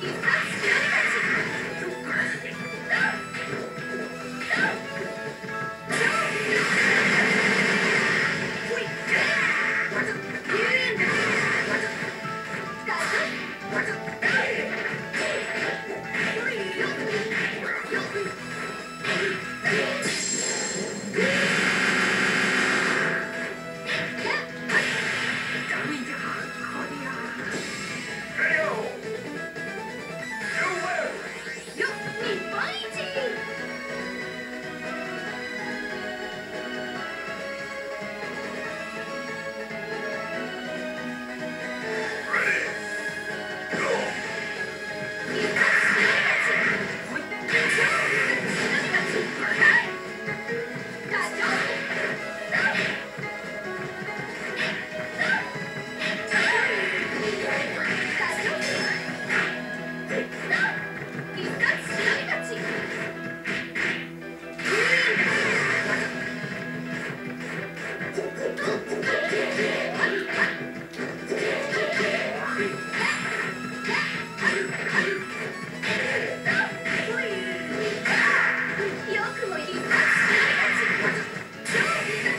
He's not scared. Don't be the